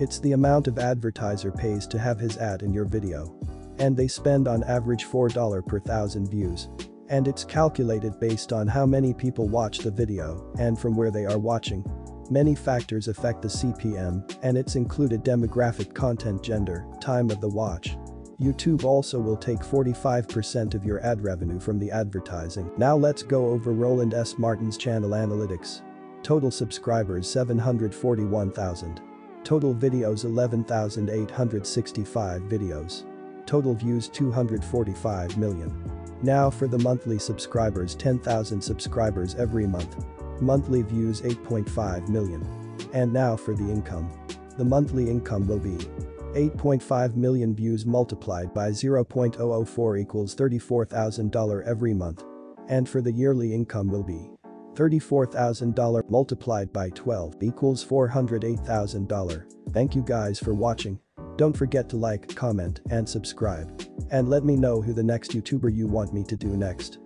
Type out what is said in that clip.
It's the amount of advertiser pays to have his ad in your video. And they spend on average $4 per thousand views. And it's calculated based on how many people watch the video and from where they are watching. Many factors affect the CPM and it's included demographic content gender, time of the watch. YouTube also will take 45% of your ad revenue from the advertising. Now let's go over Roland S. Martin's channel analytics. Total subscribers 741,000. Total videos 11,865 videos. Total views 245 million. Now for the monthly subscribers 10,000 subscribers every month. Monthly views 8.5 million. And now for the income. The monthly income will be 8.5 million views multiplied by 0.004 equals $34,000 every month. And for the yearly income will be $34,000 multiplied by 12 equals $408,000. Thank you guys for watching. Don't forget to like, comment, and subscribe. And let me know who the next YouTuber you want me to do next.